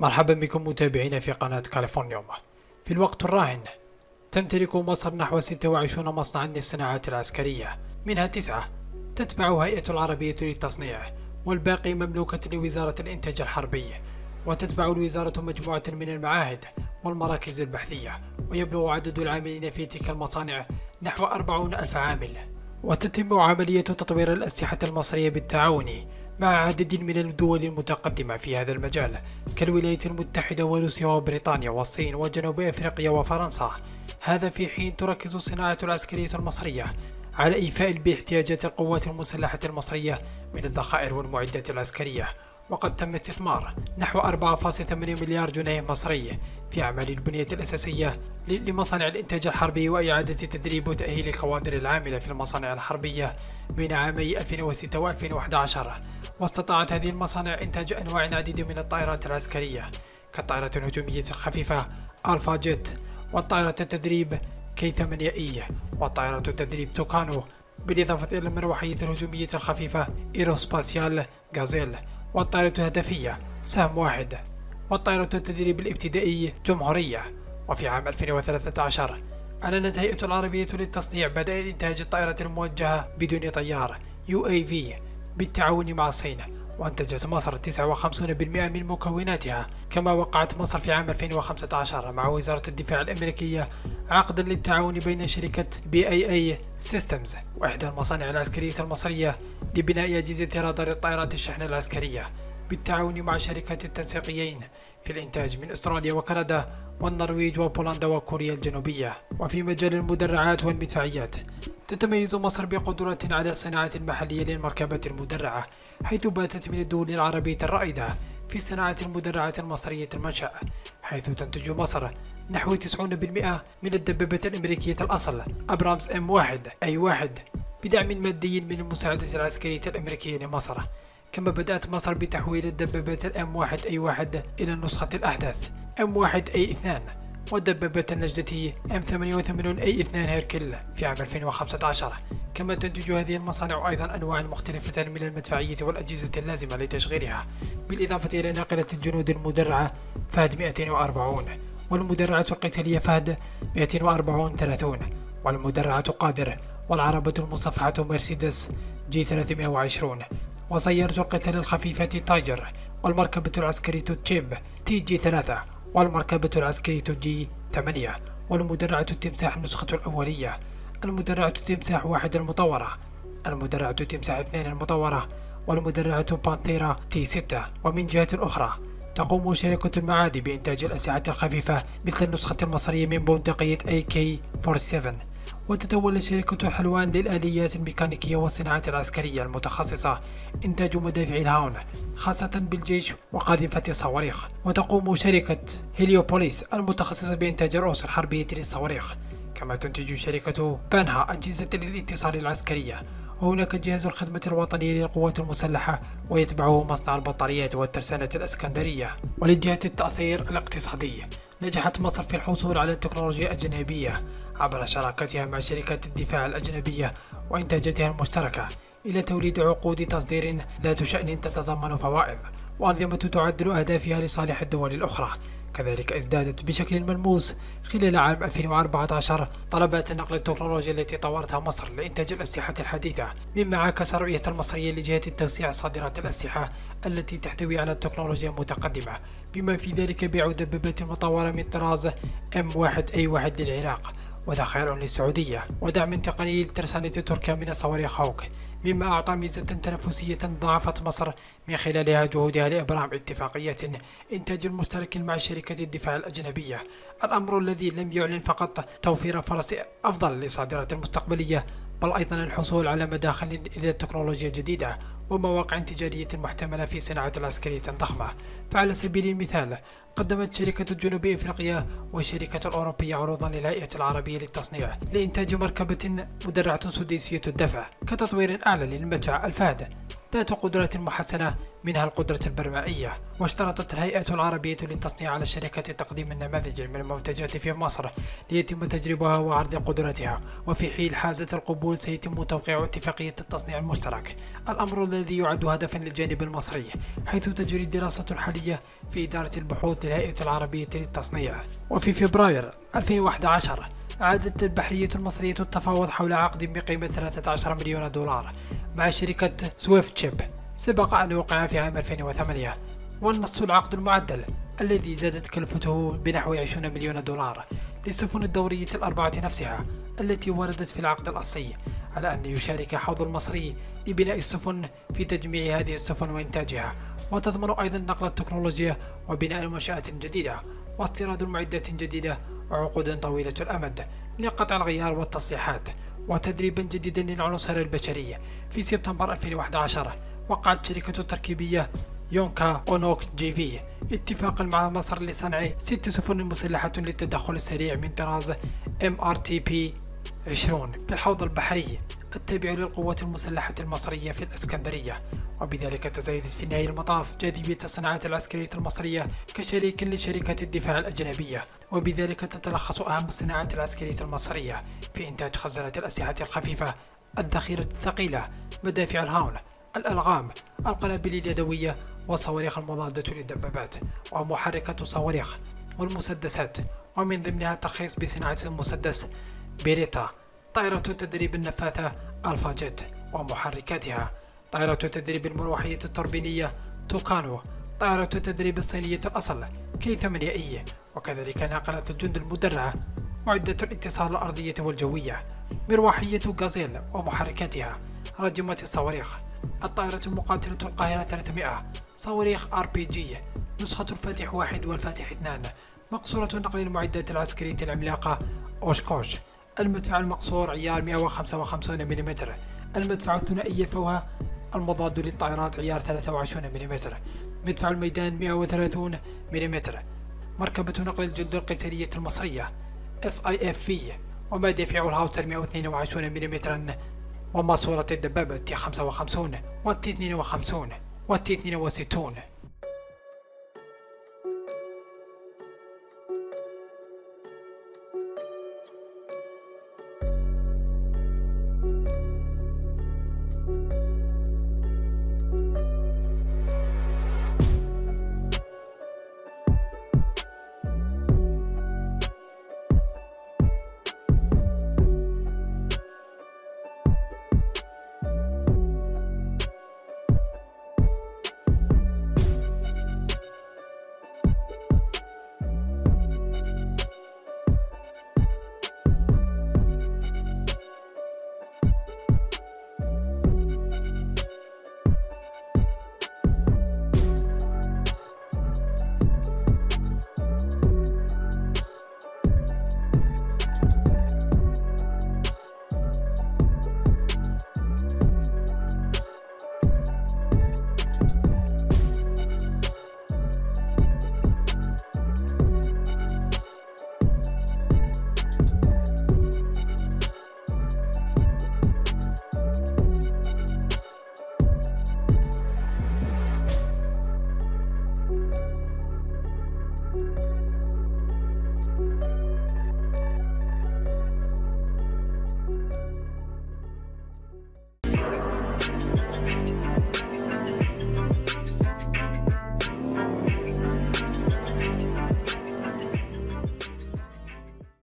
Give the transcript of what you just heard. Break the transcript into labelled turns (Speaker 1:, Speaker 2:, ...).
Speaker 1: مرحبا بكم متابعينا في قناة كاليفورنيوم في الوقت الراهن تمتلك مصر نحو 26 مصنعا للصناعات العسكرية. منها تسعة تتبع هيئة العربية للتصنيع والباقي مملوكة لوزارة الإنتاج الحربي. وتتبع الوزارة مجموعة من المعاهد والمراكز البحثية. ويبلغ عدد العاملين في تلك المصانع نحو أربعون ألف عامل. وتتم عملية تطوير الأسلحة المصرية بالتعاون مع عدد من الدول المتقدمة في هذا المجال كالولايات المتحدة وروسيا وبريطانيا والصين وجنوب أفريقيا وفرنسا. هذا في حين تركز الصناعة العسكرية المصرية على إيفاء باحتياجات القوات المسلحة المصرية من الذخائر والمعدات العسكرية. وقد تم استثمار نحو 4.8 مليار جنيه مصري في أعمال البنية الأساسية لمصانع الإنتاج الحربي وإعادة تدريب وتأهيل الكوادر العاملة في المصانع الحربية بين عامي 2006 و 2011 واستطاعت هذه المصانع إنتاج أنواع عديدة من الطائرات العسكرية كالطائرة الهجومية الخفيفة ألفا جيت والطائرة التدريب كي 8 إي والطائرة التدريب توكانو بالإضافة إلى المروحية الهجومية الخفيفة إيروسباسيال غازيل والطائرة الهدفية سهم واحد والطائرة التدريب الإبتدائي جمهورية. وفي عام 2013 أعلنت هيئة العربية للتصنيع بدء إنتاج الطائرة الموجهة بدون طيار UAV بالتعاون مع الصين وأنتجت مصر 59% من مكوناتها كما وقعت مصر في عام 2015 مع وزارة الدفاع الأمريكية عقدا للتعاون بين شركة BAE Systems وإحدى المصانع العسكرية المصرية لبناء أجهزة رادار الطائرات الشحن العسكرية. بالتعاون مع شركات التنسيقيين في الإنتاج من أستراليا وكندا والنرويج وبولندا وكوريا الجنوبية. وفي مجال المدرعات والمدفعيات تتميز مصر بقدرة على الصناعة المحلية للمركبات المدرعة حيث باتت من الدول العربية الرائدة في صناعة المدرعات المصرية المنشأ حيث تنتج مصر نحو 90% من الدبابة الأمريكية الأصل أبرامز ام واحد أي واحد بدعم مادي من المساعدة العسكرية الأمريكية لمصر. كما بدأت مصر بتحويل الدبابات الأم واحد أي واحد إلى النسخة الأحدث أم واحد أي اثنان والدبابة النجدة أم 88 أي اثنان هيركل في عام 2015 كما تنتج هذه المصانع أيضا أنواع مختلفة من المدفعية والأجهزة اللازمة لتشغيلها. بالإضافة إلى ناقلة الجنود المدرعة فهد 240 والمدرعة القتالية فهد 240 30 والمدرعة قادر والعربة المصفحة مرسيدس جي 320 وسيارة القتال الخفيفة تايجر والمركبة العسكرية جيب تي جي 3 والمركبة العسكرية جي 8 والمدرعة التمساح النسخة الأولية المدرعة تمساح واحد المطورة المدرعة تمساح اثنين المطورة والمدرعة بانثيرا تي 6 ومن جهة أخرى تقوم شركة المعادي بإنتاج الأسلحة الخفيفة مثل النسخة المصرية من بندقية AK-47 وتتولى شركة حلوان للآليات الميكانيكية والصناعات العسكرية المتخصصة. إنتاج مدافع الهاون خاصة بالجيش وقاذفة الصواريخ. وتقوم شركة هيليوبوليس المتخصصة بإنتاج الرؤوس الحربية للصواريخ. كما تنتج شركة بانها أجهزة للاتصال العسكرية. وهناك جهاز الخدمة الوطنية للقوات المسلحة ويتبعه مصنع البطاريات والترسانة الأسكندرية. ولجهة التأثير الاقتصادي نجحت مصر في الحصول على التكنولوجيا الأجنبية عبر شراكتها مع شركات الدفاع الأجنبية وإنتاجاتها المشتركة إلى توليد عقود تصدير ذات شأن تتضمن فوائد وأنظمة تعدل أهدافها لصالح الدول الأخرى. كذلك ازدادت بشكل ملموس خلال عام 2014 طلبات النقل التكنولوجي التي طورتها مصر لإنتاج الأسلحة الحديثة مما عكس رؤية المصرية لجهة التوسيع صادرات الأسلحة التي تحتوي على التكنولوجيا المتقدمة بما في ذلك بيع دبابات مطورة من طراز M1A1 للعراق. وذخائر للسعودية. ودعم تقني لترسانة تركيا من صواريخ هوك مما أعطى ميزة تنافسية ضاعفت مصر من خلالها جهودها لإبرام اتفاقية إنتاج مشترك مع شركة الدفاع الأجنبية. الأمر الذي لم يعلن فقط توفير فرص أفضل للصادرات المستقبلية بل أيضا الحصول على مداخل إلى التكنولوجيا الجديدة ومواقع تجارية محتملة في صناعة عسكرية ضخمة فعلى سبيل المثال قدمت شركة جنوب إفريقيا والشركة الأوروبية عروضا للهيئة العربية للتصنيع لإنتاج مركبة مدرعة سديسية الدفع كتطوير أعلى للمدفع الفهد ذات قدرة محسنة منها القدرة البرمائية واشترطت الهيئة العربية للتصنيع على الشركة تقديم النماذج من المنتجات في مصر ليتم تجربها وعرض قدرتها وفي حين حازت القبول سيتم توقيع اتفاقية التصنيع المشترك. الأمر الذي يعد هدفا للجانب المصري حيث تجري دراسة حالية في إدارة البحوث للهيئة العربية للتصنيع. وفي فبراير 2011 عادت البحرية المصرية التفاوض حول عقد بقيمة 13 مليون دولار مع شركة Swift Ship. سبق أن وقع في عام 2008 والنص العقد المعدل الذي زادت كلفته بنحو 20 مليون دولار للسفن الدورية الأربعة نفسها التي وردت في العقد الأصلي على أن يشارك حوض المصري لبناء السفن في تجميع هذه السفن وإنتاجها. وتضمن أيضا نقل التكنولوجيا وبناء منشآت جديدة واستيراد معدات جديدة وعقود طويلة الأمد لقطع الغيار والتصليحات وتدريبا جديدا للعناصر البشرية في سبتمبر 2011 وقعت شركة التركيبية يونكا أونوك جي في. اتفاقا مع مصر لصنع ست سفن مسلحة للتدخل السريع من طراز MRTP 20 في الحوض البحري التابع للقوات المسلحة المصرية في الإسكندرية. وبذلك تزايدت في نهاية المطاف جاذبية الصناعات العسكرية المصرية كشريك لشركات الدفاع الأجنبية. وبذلك تتلخص أهم الصناعات العسكرية المصرية في إنتاج خزانات الأسلحة الخفيفة الذخيرة الثقيلة مدافع الهاون الألغام القنابل اليدوية والصواريخ المضادة للدبابات ومحركات الصواريخ والمسدسات ومن ضمنها الترخيص بصناعة المسدس بيريتا طائرة التدريب النفاثة ألفا جيت ومحركاتها طائرة التدريب المروحية التوربينية توكانو طائرة التدريب الصينية الأصل كي 8 إي وكذلك ناقلة الجند المدرعة معدة الاتصال الأرضية والجوية مروحية غازيل ومحركاتها راجمة الصواريخ الطائرة المقاتلة القاهرة 300 صواريخ آر بي جي. نسخة الفاتح واحد والفاتح اثنان. مقصورة نقل المعدات العسكرية العملاقة أوشكوش. المدفع المقطور عيار 155 مم المدفع الثنائي الفوهة المضاد للطائرات عيار 23 مم مدفع الميدان 130 مم مركبة نقل الجند القتالية المصرية SIF ومدافع الهاوتر 122 وماسورة الدبابة تي 55 والتي 52 والتي 62 Thank you.